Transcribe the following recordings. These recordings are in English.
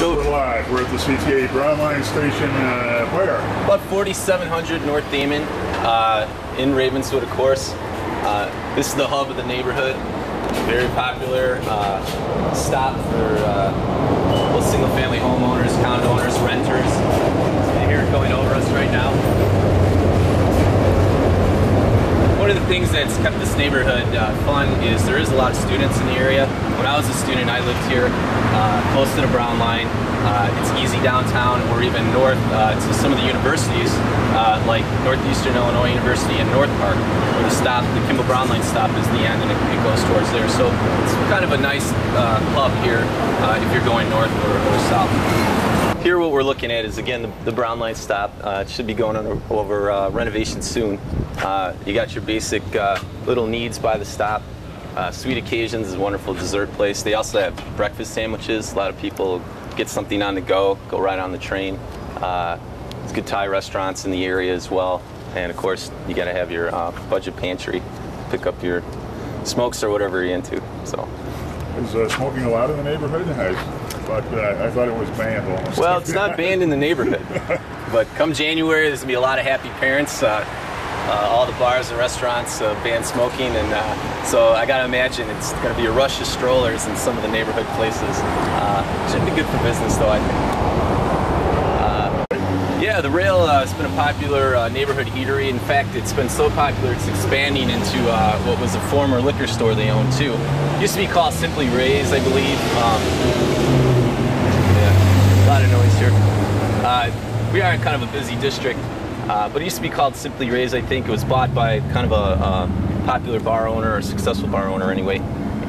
So We're live. We're at the CTA Brownline Station. Uh, where? about 4,700 North Damen uh, in Ravenswood, of course. Uh, this is the hub of the neighborhood. Very popular uh, stop for uh, both single-family homeowners, condo owners, renters. You hear it going over us right now. One of the things that's kept this neighborhood uh, fun is there is a lot of students in the area. When I was a student, I lived here uh, close to the Brown Line. Uh, it's easy downtown or even north uh, to some of the universities uh, like Northeastern Illinois University and North Park where the stop, the Kimball Brown Line stop is the end and it, it goes towards there. So it's kind of a nice hub here if you're going north or, or south. Here what we're looking at is again the, the Brown Line stop. Uh, it should be going over, over uh, renovation soon. Uh, you got your basic uh, little needs by the stop. Uh, Sweet Occasions is a wonderful dessert place. They also have breakfast sandwiches. A lot of people get something on the go, go right on the train. Uh, there's good Thai restaurants in the area as well. And of course, you got to have your budget pantry, pick up your smokes or whatever you're into. So. Is uh, smoking allowed in the neighborhood? I thought, uh, I thought it was banned almost. Well, it's not banned in the neighborhood, but come January, there's gonna be a lot of happy parents. Uh, uh, all the bars and restaurants uh, ban smoking, and uh, so I gotta imagine it's gonna be a rush of strollers in some of the neighborhood places. Uh, should be good for business, though. I think. Yeah, the Rail uh, has been a popular uh, neighborhood eatery. In fact, it's been so popular it's expanding into uh, what was a former liquor store they owned too. used to be called Simply Ray's, I believe. Um, yeah, a lot of noise here. Uh, we are in kind of a busy district, uh, but it used to be called Simply Ray's. I think it was bought by kind of a, a popular bar owner or successful bar owner anyway,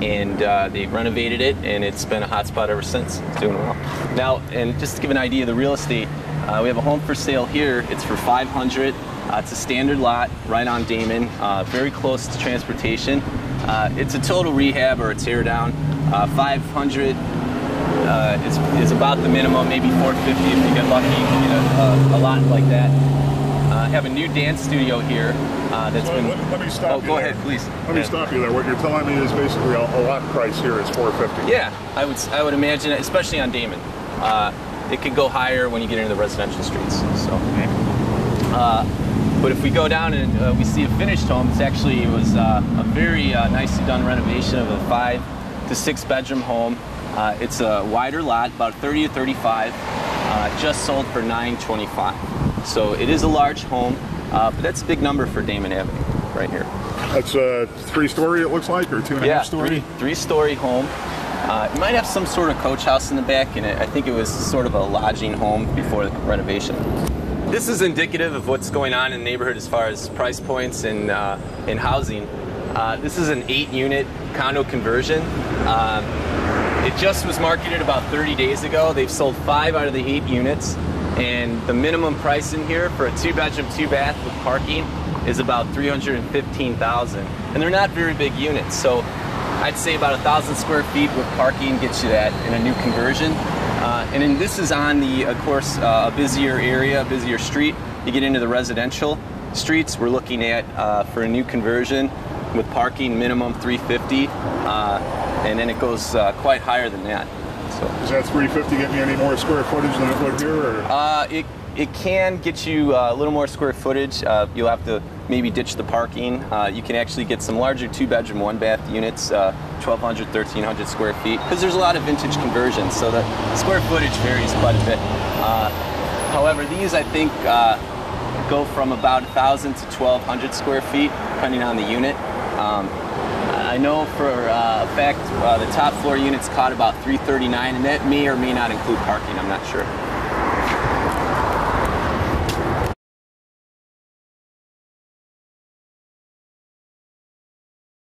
and uh, they renovated it, and it's been a hotspot ever since. It's doing well. Now, and just to give an idea of the real estate, uh, we have a home for sale here. It's for 500. Uh, it's a standard lot right on Damen, uh, very close to transportation. Uh, it's a total rehab or a tear down. Uh, 500 uh, is, is about the minimum, maybe 450 if you get lucky. You can get a, a, a lot like that. Uh, have a new dance studio here uh, that's So been. let, let me stop oh, you go there. ahead, please. Let me stop you there. What you're telling me is basically a, a lot price here is 450. Yeah, I would I would imagine, especially on Damen, uh, it could go higher when you get into the residential streets. So, uh, but if we go down and uh, we see a finished home, it's actually it was uh, a very uh, nicely done renovation of a five to six bedroom home. Uh, it's a wider lot, about 30 to 35. Uh, just sold for 925. So it is a large home, uh, but that's a big number for Damen Avenue right here. That's a three story, it looks like, or two and a half Yeah, story? three, three-story home. Uh, it might have some sort of coach house in the back, and it, I think it was sort of a lodging home before the renovation. This is indicative of what's going on in the neighborhood as far as price points and uh, in housing. Uh, this is an eight-unit condo conversion. Um, it just was marketed about 30 days ago. They've sold five out of the eight units, and the minimum price in here for a two-bedroom, two-bath with parking is about 315,000. And they're not very big units, so I'd say about a thousand square feet with parking gets you that in a new conversion. Uh, and then this is on the, of course, uh, a busier area, a busier street. You get into the residential streets. We're looking at uh, for a new conversion with parking minimum 350, uh, and then it goes uh, quite higher than that. So. Does that 350 get me any more square footage than it would here? Or? Uh, it, it can get you uh, a little more square footage. Uh, you'll have to maybe ditch the parking. Uh, you can actually get some larger two bedroom, one bath units, uh, 1,200, 1,300 square feet, because there's a lot of vintage conversions, so the square footage varies quite a bit. Uh, however, these I think uh, go from about 1,000 to 1,200 square feet, depending on the unit. Um, I know for uh, a fact uh, the top floor units caught about 339, and that may or may not include parking. I'm not sure.